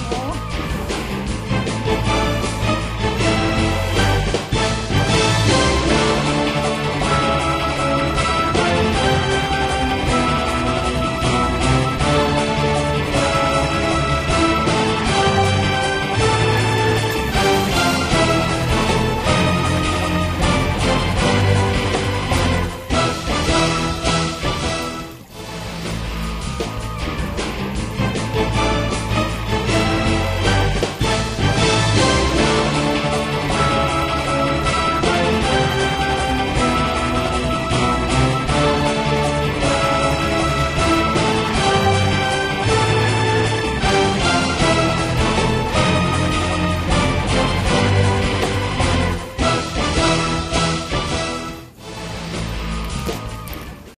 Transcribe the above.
Oh.